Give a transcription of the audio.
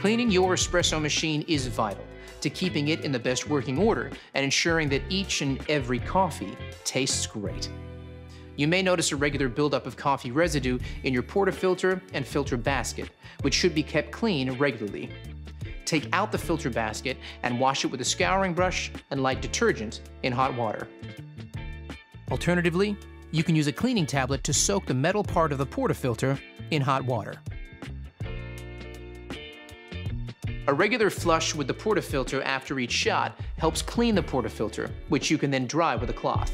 Cleaning your espresso machine is vital to keeping it in the best working order and ensuring that each and every coffee tastes great. You may notice a regular buildup of coffee residue in your portafilter and filter basket, which should be kept clean regularly. Take out the filter basket and wash it with a scouring brush and light detergent in hot water. Alternatively, you can use a cleaning tablet to soak the metal part of the portafilter in hot water. A regular flush with the portafilter after each shot helps clean the portafilter, which you can then dry with a cloth.